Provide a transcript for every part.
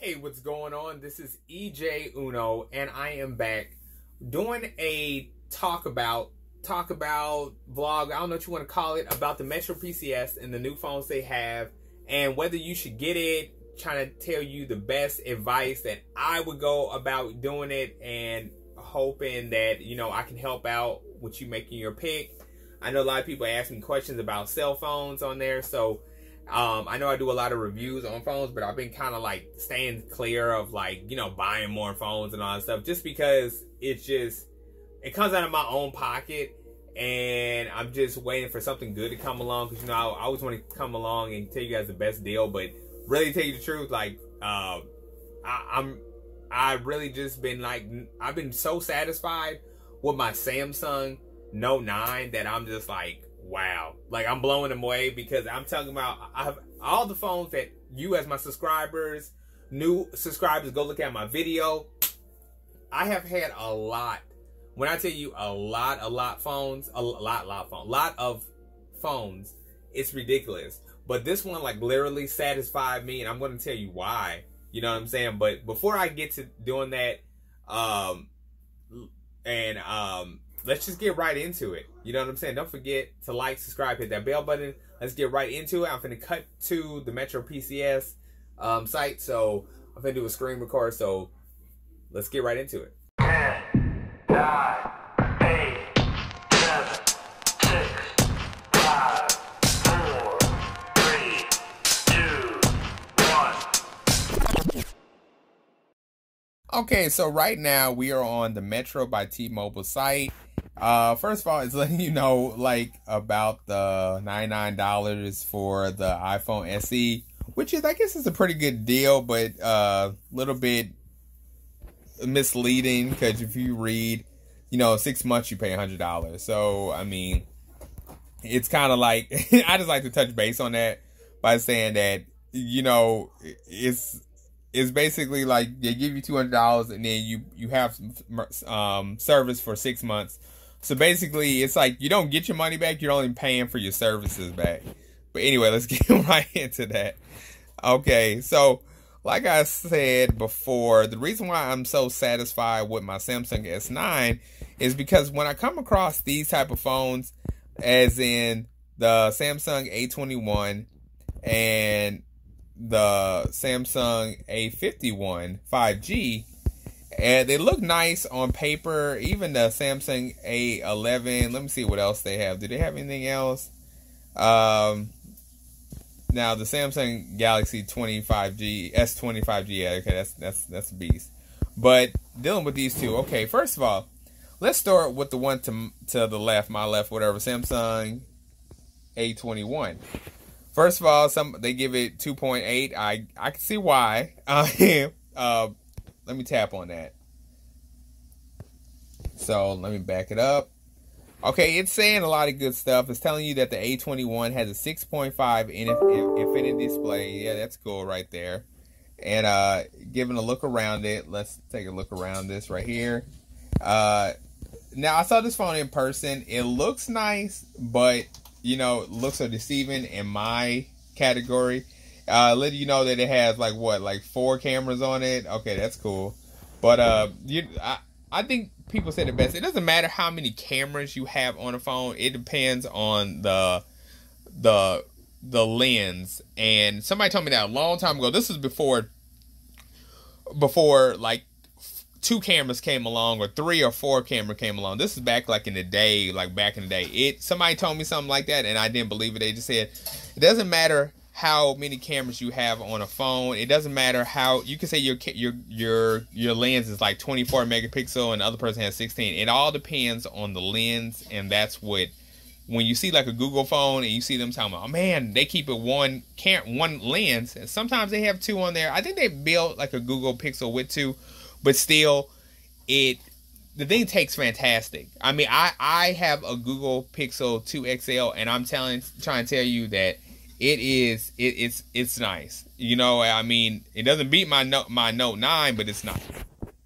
Hey, what's going on? This is EJ Uno, and I am back doing a talk about talk about vlog. I don't know what you want to call it about the Metro PCS and the new phones they have, and whether you should get it. Trying to tell you the best advice that I would go about doing it, and hoping that you know I can help out with you making your pick. I know a lot of people ask me questions about cell phones on there, so um, I know I do a lot of reviews on phones, but I've been kind of like staying clear of like, you know, buying more phones and all that stuff just because it's just, it comes out of my own pocket and I'm just waiting for something good to come along because, you know, I, I always want to come along and tell you guys the best deal, but really tell you the truth, like, uh, I, I'm, I really just been like, I've been so satisfied with my Samsung Note 9 that I'm just like, wow. Like I'm blowing them away because I'm talking about I have all the phones that you as my subscribers, new subscribers, go look at my video. I have had a lot. When I tell you a lot, a lot phones, a lot, lot phone, lot of phones, it's ridiculous. But this one like literally satisfied me, and I'm going to tell you why. You know what I'm saying? But before I get to doing that, um, and um, let's just get right into it. You know what I'm saying? Don't forget to like, subscribe, hit that bell button. Let's get right into it. I'm to cut to the Metro PCS um, site. So I'm to do a screen record. So let's get right into it. 10, 9, Okay, so right now we are on the Metro by T-Mobile site. Uh, first of all, it's letting you know like about the $99 for the iPhone SE, which is I guess is a pretty good deal, but a uh, little bit misleading because if you read, you know, six months you pay hundred dollars. So I mean, it's kind of like I just like to touch base on that by saying that you know it's it's basically like they give you two hundred dollars and then you you have um, service for six months so basically, it's like you don't get your money back, you're only paying for your services back. But anyway, let's get right into that. Okay, so like I said before, the reason why I'm so satisfied with my Samsung S9 is because when I come across these type of phones, as in the Samsung A21 and the Samsung A51 5G, and they look nice on paper. Even the Samsung A11. Let me see what else they have. Do they have anything else? Um, now the Samsung Galaxy 25G S25G. Yeah, okay, that's that's that's a beast. But dealing with these two, okay. First of all, let's start with the one to to the left, my left, whatever. Samsung A21. First of all, some they give it 2.8. I I can see why. Uh, uh, let me tap on that. So let me back it up. Okay, it's saying a lot of good stuff. It's telling you that the A21 has a 6.5 infinity display. Yeah, that's cool right there. And uh, giving a look around it. Let's take a look around this right here. Uh, now, I saw this phone in person. It looks nice, but, you know, looks are deceiving in my category. Uh, let you know that it has like what, like four cameras on it. Okay, that's cool. But uh, you, I, I think people say the best. It doesn't matter how many cameras you have on a phone. It depends on the the the lens. And somebody told me that a long time ago. This was before before like two cameras came along or three or four camera came along. This is back like in the day, like back in the day. It somebody told me something like that and I didn't believe it. They just said it doesn't matter how many cameras you have on a phone. It doesn't matter how you can say your your your your lens is like 24 megapixel and the other person has 16. It all depends on the lens, and that's what when you see like a Google phone and you see them talking about, oh man, they keep it one can't one lens, and sometimes they have two on there. I think they built like a Google Pixel with two, but still, it the thing takes fantastic. I mean, I I have a Google Pixel 2 XL, and I'm telling trying to tell you that it is it, it's it's nice. You know, I mean, it doesn't beat my note my Note Nine, but it's nice.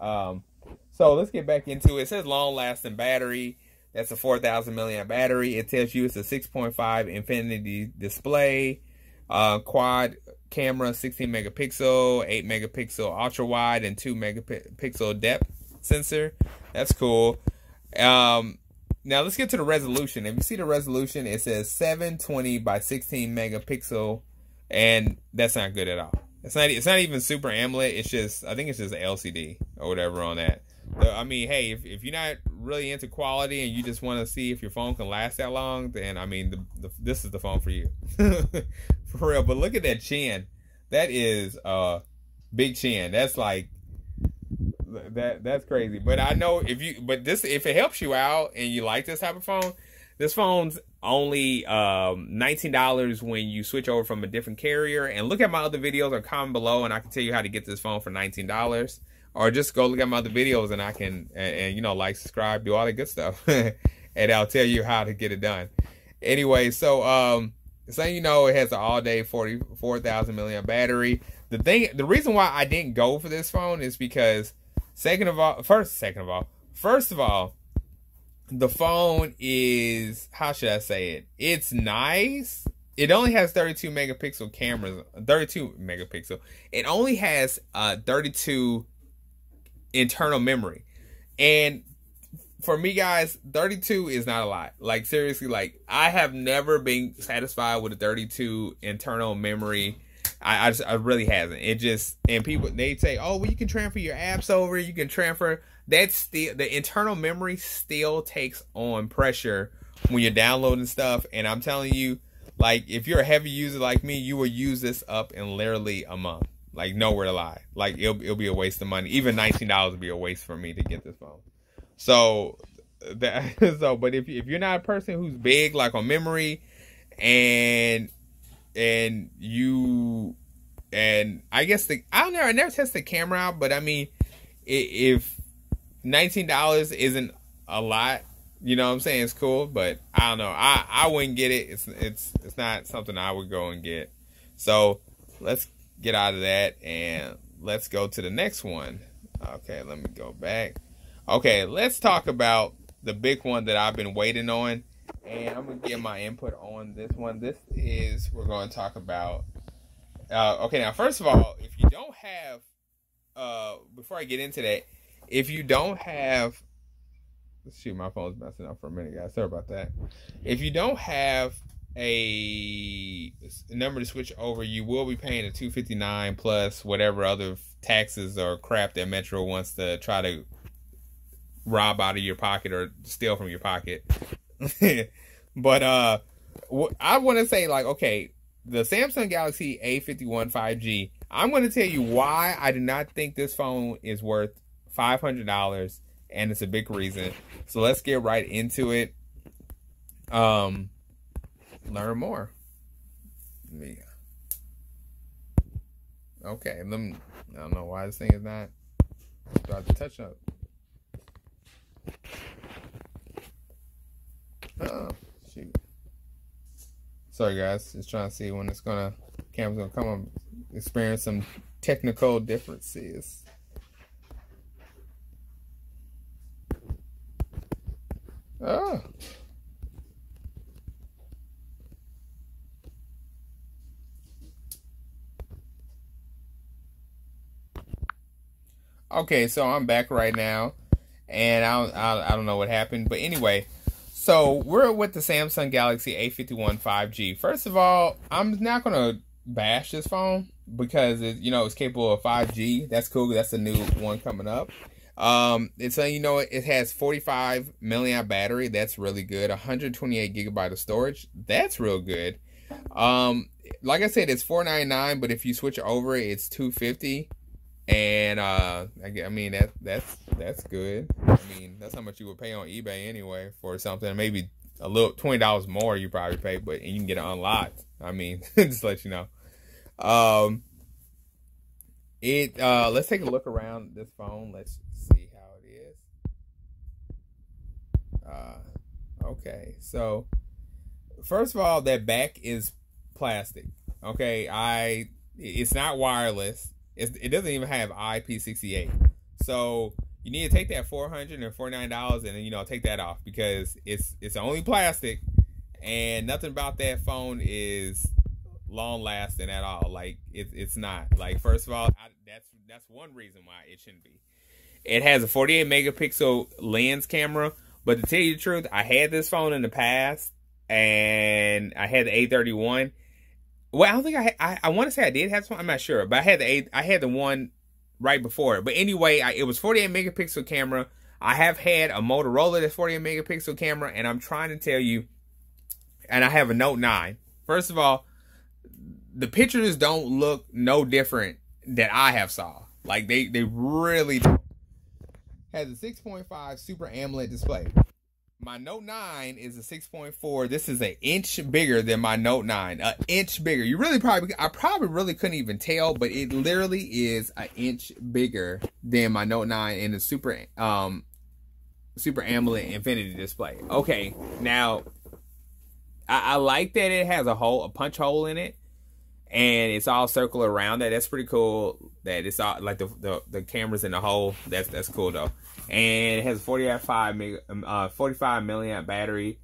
Um, so let's get back into it. It says long lasting battery. That's a 4,000 milliamp battery. It tells you it's a 6.5 infinity display, uh, quad camera, 16 megapixel, 8 megapixel ultra wide, and 2 megapixel depth sensor. That's cool. Um, now let's get to the resolution. If you see the resolution, it says 720 by 16 megapixel, and that's not good at all. It's not. It's not even super AMOLED. It's just. I think it's just LCD or whatever on that. so, I mean, hey, if, if you're not really into quality and you just want to see if your phone can last that long, then I mean, the, the, this is the phone for you, for real. But look at that chin. That is uh big chin. That's like that. That's crazy. But I know if you, but this if it helps you out and you like this type of phone, this phone's only um, $19 when you switch over from a different carrier. And look at my other videos or comment below and I can tell you how to get this phone for $19 or just go look at my other videos and I can and, and you know like subscribe do all the good stuff and I'll tell you how to get it done. Anyway, so um so you know it has an all day 44,000 milliamp battery. The thing the reason why I didn't go for this phone is because second of all first second of all first of all the phone is how should I say it? It's nice. It only has 32 megapixel cameras, 32 megapixel. It only has uh 32 internal memory. And for me guys 32 is not a lot like seriously like i have never been satisfied with a 32 internal memory i i, just, I really hasn't it just and people they say oh well you can transfer your apps over you can transfer that's still the internal memory still takes on pressure when you're downloading stuff and i'm telling you like if you're a heavy user like me you will use this up in literally a month like nowhere to lie. Like it'll it'll be a waste of money. Even nineteen dollars would be a waste for me to get this phone. So that so but if if you're not a person who's big like on memory and and you and I guess the I don't know I never test the camera out, but I mean if nineteen dollars isn't a lot, you know what I'm saying? It's cool, but I don't know. I I wouldn't get it. It's it's it's not something I would go and get. So let's get out of that and let's go to the next one. Okay, let me go back. Okay, let's talk about the big one that I've been waiting on. And I'm going to get my input on this one. This is, we're going to talk about. Uh, okay, now, first of all, if you don't have, uh, before I get into that, if you don't have, let's shoot, my phone's messing up for a minute, guys. Sorry about that. If you don't have a number to switch over, you will be paying a 259 plus whatever other taxes or crap that Metro wants to try to rob out of your pocket or steal from your pocket. but uh I want to say like okay, the Samsung Galaxy A51 5G, I'm going to tell you why I do not think this phone is worth $500 and it's a big reason. So let's get right into it. Um learn more. Yeah. Okay, let me. I don't know why this thing is not about to touch up. Oh, shoot. Sorry, guys. Just trying to see when it's gonna camera's gonna come and experience some technical differences. Oh. Okay, so I'm back right now, and I don't, I don't know what happened, but anyway, so we're with the Samsung Galaxy A51 5G. First of all, I'm not gonna bash this phone because it, you know it's capable of 5G. That's cool. That's a new one coming up. Um, it's a, you know it has 45 milliamp battery. That's really good. 128 gigabyte of storage. That's real good. Um, like I said, it's 499, but if you switch over, it's 250 and uh, I, I mean that that's that's good. I mean that's how much you would pay on eBay anyway for something. Maybe a little twenty dollars more you probably pay, but you can get it unlocked. I mean, just let you know. Um, it uh, let's take a look around this phone. Let's see how it is. Uh, okay, so first of all, that back is plastic. Okay, I it's not wireless it's, it doesn't even have IP68. So you need to take that four hundred and forty nine dollars and then you know take that off because it's it's only plastic and nothing about that phone is long lasting at all. Like it, it's not. Like first of all, I, that's that's one reason why it shouldn't be. It has a 48 megapixel lens camera, but to tell you the truth, I had this phone in the past, and I had the A31. Well, I don't think I I, I want to say I did have some. I'm not sure, but I had the A, I had the one right before it. But anyway, I, it was 48 megapixel camera. I have had a Motorola that's 48 megapixel camera, and I'm trying to tell you, and I have a Note 9. First of all, the pictures don't look no different that I have saw. Like they they really. Has a 6.5 Super AMOLED display. My Note 9 is a 6.4. This is an inch bigger than my Note 9. An inch bigger. You really probably, I probably really couldn't even tell, but it literally is an inch bigger than my Note 9 in the Super, um, Super AMOLED Infinity display. Okay, now, I, I like that it has a hole, a punch hole in it and it's all circle around that. That's pretty cool. That it's all like the the, the cameras in the hole. That's that's cool though. And it has a 45 mega, um, uh 45 milliamp battery.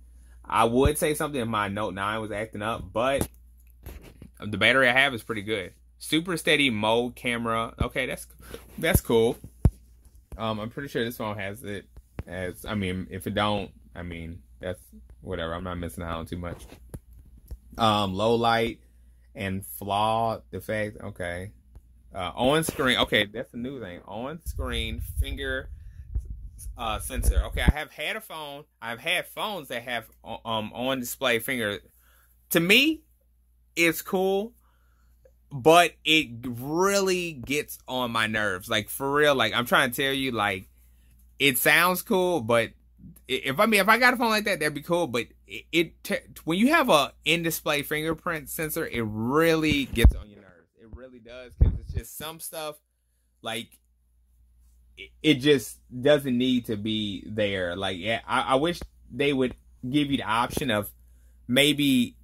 I would say something if my Note 9 was acting up, but the battery I have is pretty good. Super steady mode camera. Okay, that's that's cool. Um, I'm pretty sure this phone has it as. I mean, if it don't, I mean that's whatever. I'm not missing out on too much. Um, low light and flaw defect. Okay. Uh, on screen. Okay, that's a new thing. On screen finger uh, sensor. Okay, I have had a phone. I've had phones that have um on display finger. To me, it's cool, but it really gets on my nerves. Like for real. Like I'm trying to tell you, like it sounds cool, but if I mean if I got a phone like that, that'd be cool. But it, it when you have a in display fingerprint sensor, it really gets on your nerves. It really does because it's just some stuff like it, it, just doesn't need to be there. Like yeah, I, I wish they would give you the option of maybe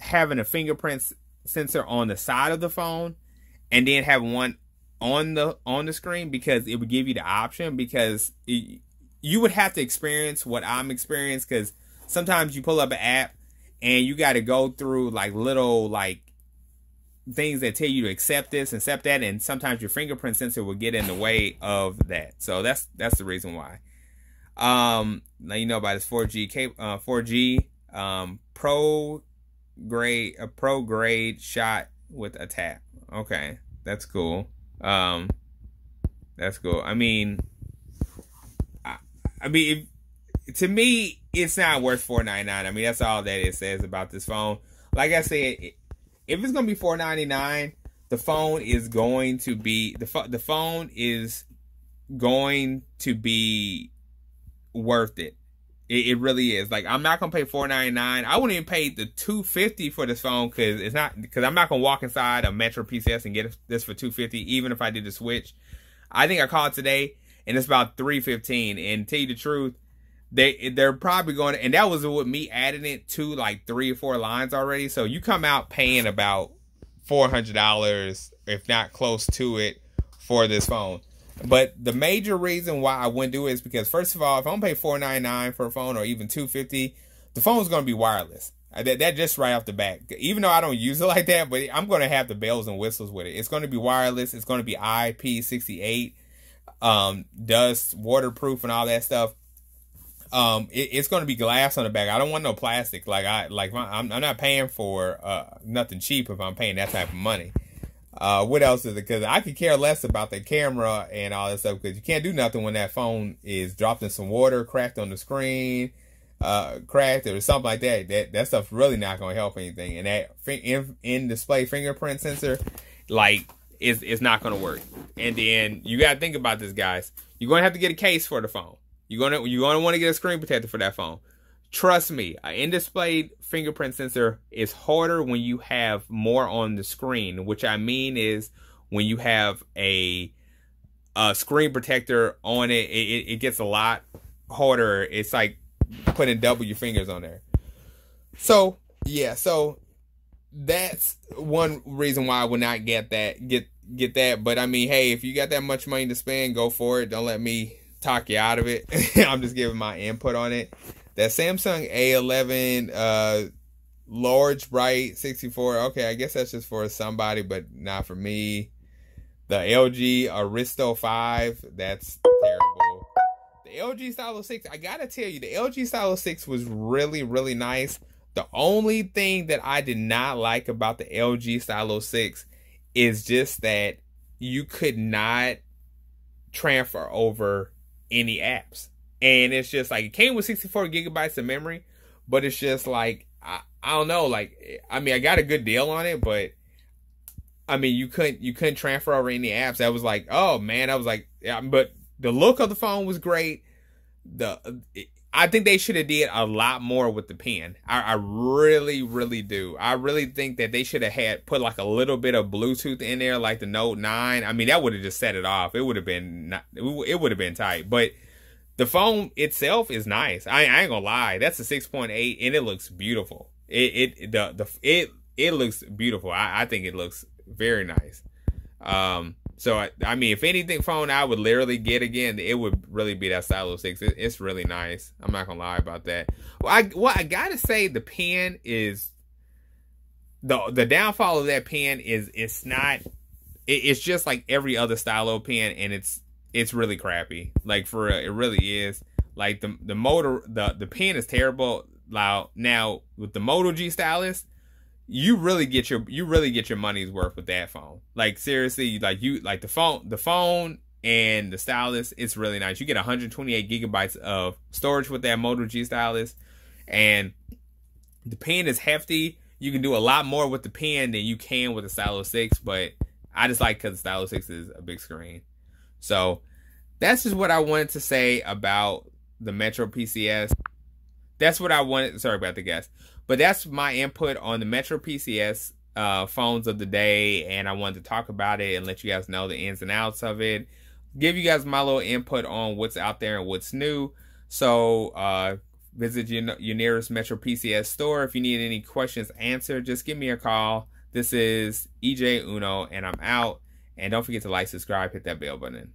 having a fingerprint sensor on the side of the phone and then have one on the on the screen because it would give you the option because it, you would have to experience what I'm experiencing because sometimes you pull up an app and you got to go through like little like things that tell you to accept this, accept that, and sometimes your fingerprint sensor will get in the way of that. So that's that's the reason why. Um, now you know about this 4G uh, 4G um, pro grade a pro grade shot with a tap. Okay, that's cool. Um, that's cool. I mean, I mean, if, to me, it's not worth four ninety nine. I mean, that's all that it says about this phone. Like I said, if it's gonna be four ninety nine, the phone is going to be the the phone is going to be worth it. It, it really is. Like I'm not gonna pay four ninety nine. I wouldn't even pay the two fifty for this phone because it's not because I'm not gonna walk inside a Metro PCS and get this for two fifty. Even if I did the switch, I think I called today and it's about 315 and tell you the truth they they're probably going to, and that was with me adding it to like three or four lines already so you come out paying about $400 if not close to it for this phone. But the major reason why I wouldn't do it is because first of all if I'm pay 499 for a phone or even 250 the phone's going to be wireless. Uh, that, that just right off the bat. Even though I don't use it like that but I'm going to have the bells and whistles with it. It's going to be wireless. It's going to be IP68 um, dust, waterproof, and all that stuff. Um, it, it's going to be glass on the back. I don't want no plastic. Like I like my, I'm, I'm not paying for uh, nothing cheap if I'm paying that type of money. Uh, what else is it? Because I could care less about the camera and all that stuff. Because you can't do nothing when that phone is dropped in some water, cracked on the screen, uh, cracked or something like that. That that stuff's really not going to help anything. And that in, in display fingerprint sensor, like is is not going to work. And then you got to think about this, guys. You're going to have to get a case for the phone. You're going to you're going to want to get a screen protector for that phone. Trust me, an in-display fingerprint sensor is harder when you have more on the screen. Which I mean is when you have a a screen protector on it, it, it gets a lot harder. It's like putting double your fingers on there. So yeah, so that's one reason why I would not get that get get that. But I mean, hey, if you got that much money to spend, go for it. Don't let me talk you out of it. I'm just giving my input on it. That Samsung A11 uh, large bright 64. Okay, I guess that's just for somebody, but not for me. The LG Aristo 5, that's terrible. The LG Stylo 6, I gotta tell you, the LG Stylo 6 was really, really nice. The only thing that I did not like about the LG Stylo 6 is just that you could not transfer over any apps. And it's just like it came with 64 gigabytes of memory, but it's just like I, I don't know, like I mean I got a good deal on it, but I mean you couldn't you couldn't transfer over any apps. That was like, oh man, I was like, yeah, but the look of the phone was great. The I think they should have did a lot more with the pen. I, I, really, really do. I really think that they should have had put like a little bit of Bluetooth in there, like the Note Nine. I mean, that would have just set it off. It would have been not, it would have been tight. But the phone itself is nice. I, I ain't gonna lie. That's a six point eight, and it looks beautiful. It it the the it it looks beautiful. I, I think it looks very nice. Um, so I, I, mean, if anything phone I would literally get again, it would really be that Stylo Six. It, it's really nice. I'm not gonna lie about that. Well, I well I gotta say the pen is the the downfall of that pen is it's not. It, it's just like every other Stylo pen, and it's it's really crappy. Like for real, it really is. Like the the motor the the pen is terrible. Now now with the Moto G stylus, you really get your you really get your money's worth with that phone. Like seriously, like you like the phone the phone and the stylus, it's really nice. You get 128 gigabytes of storage with that Moto G stylus, and the pen is hefty. You can do a lot more with the pen than you can with the Stylo 6, but I just like because the Stylo 6 is a big screen. So that's just what I wanted to say about the Metro PCS. That's what I wanted. Sorry about the guess. But that's my input on the Metro PCS uh, phones of the day, and I wanted to talk about it and let you guys know the ins and outs of it. Give you guys my little input on what's out there and what's new. So uh, visit your, your nearest Metro PCS store. If you need any questions answered, just give me a call. This is EJ Uno, and I'm out. And don't forget to like, subscribe, hit that bell button.